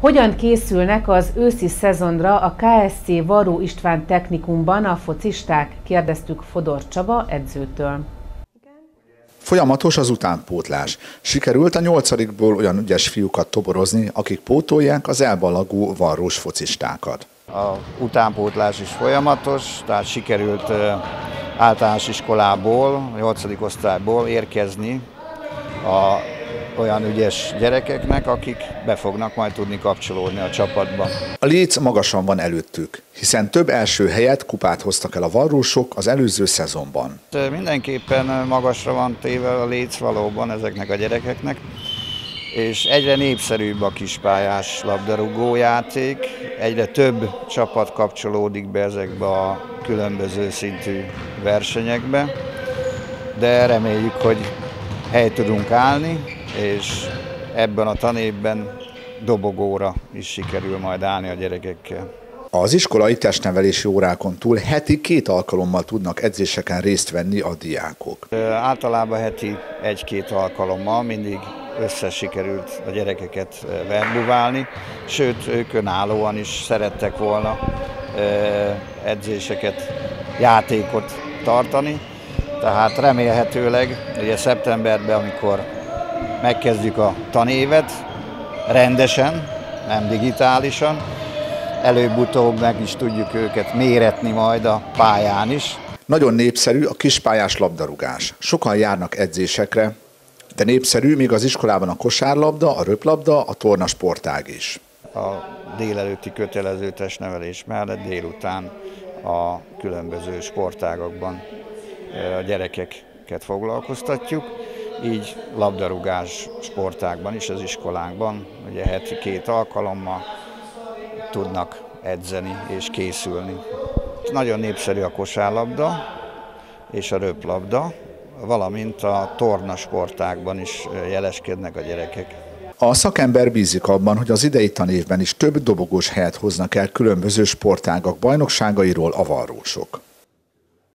Hogyan készülnek az őszi szezonra a KSC Varó István Technikumban a focisták? Kérdeztük Fodor Csaba edzőtől. Folyamatos az utánpótlás. Sikerült a nyolcadikból olyan ügyes fiúkat toborozni, akik pótolják az elbalagú varrós focistákat. A utánpótlás is folyamatos, tehát sikerült általános iskolából, 8. osztályból érkezni a olyan ügyes gyerekeknek, akik be fognak majd tudni kapcsolódni a csapatba. A léc magasan van előttük, hiszen több első helyet, kupát hoztak el a varrósok az előző szezonban. Mindenképpen magasra van téve a léc valóban ezeknek a gyerekeknek, és egyre népszerűbb a kispályás labdarúgó játék, egyre több csapat kapcsolódik be ezekbe a különböző szintű versenyekbe, de reméljük, hogy hely tudunk állni, és ebben a tanévben dobogóra is sikerül majd állni a gyerekekkel. Az iskolai testnevelési órákon túl heti két alkalommal tudnak edzéseken részt venni a diákok. Általában heti egy-két alkalommal mindig össze sikerült a gyerekeket verbuválni, sőt ők önállóan is szerettek volna edzéseket, játékot tartani, tehát remélhetőleg ugye szeptemberben, amikor megkezdjük a tanévet rendesen, nem digitálisan, előbb-utóbb meg is tudjuk őket méretni majd a pályán is. Nagyon népszerű a kispályás labdarúgás. Sokan járnak edzésekre, de népszerű még az iskolában a kosárlabda, a röplabda, a torna sportág is. A délelőtti kötelező testnevelés mellett délután a különböző sportágakban a gyerekeket foglalkoztatjuk, így labdarúgás sportákban is az iskolánkban, ugye heti két alkalommal tudnak edzeni és készülni. Nagyon népszerű a kosárlabda és a röplabda, valamint a torna sportákban is jeleskednek a gyerekek. A szakember bízik abban, hogy az idei tanévben is több dobogós helyet hoznak el különböző sportágak bajnokságairól a varrósok.